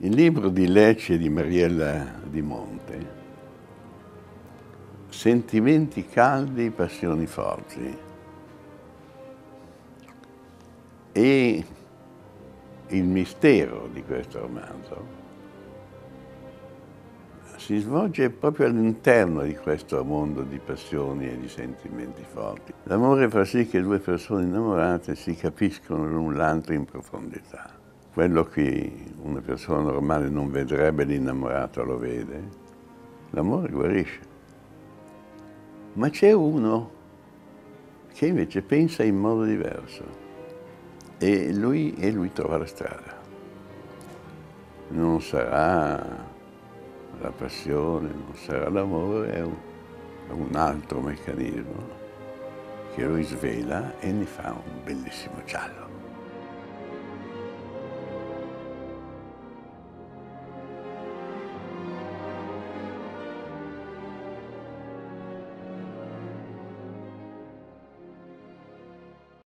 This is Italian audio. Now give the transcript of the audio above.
Il libro di Lecce di Mariella Di Monte, Sentimenti caldi, passioni forti, e il mistero di questo romanzo si svolge proprio all'interno di questo mondo di passioni e di sentimenti forti. L'amore fa sì che due persone innamorate si capiscono l'un l'altro in profondità quello che una persona normale non vedrebbe l'innamorato lo vede, l'amore guarisce. Ma c'è uno che invece pensa in modo diverso e lui, e lui trova la strada. Non sarà la passione, non sarà l'amore, è è un altro meccanismo che lui svela e ne fa un bellissimo giallo.